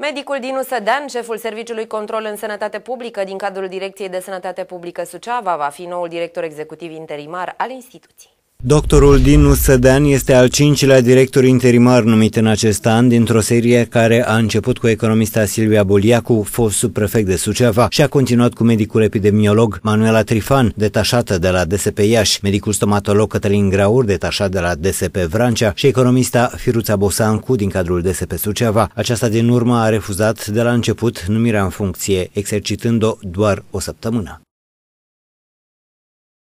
Medicul Dinu Sădean, șeful Serviciului Control în Sănătate Publică din cadrul Direcției de Sănătate Publică Suceava, va fi noul director executiv interimar al instituției. Doctorul Dinu Sădean este al cincilea director interimar numit în acest an dintr-o serie care a început cu economista Silvia Boliacu, fost subprefect de Suceava, și a continuat cu medicul epidemiolog Manuela Trifan, detașată de la DSP Iași, medicul stomatolog Cătălin Graur, detașat de la DSP Vrancea și economista Firuța Bosancu din cadrul DSP Suceava. Aceasta din urmă a refuzat de la început numirea în funcție, exercitând-o doar o săptămână.